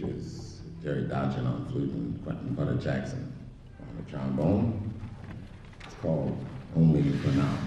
that Jerry Dodgion on flute and Quentin Butter Jackson on the trombone. It's called Only for Now.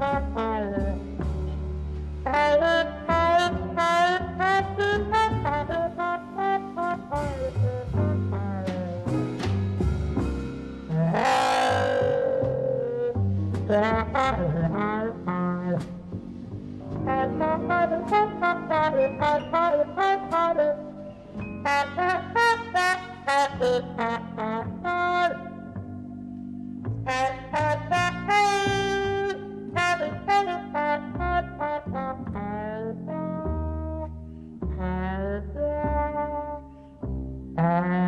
Thank you. Mm-hmm.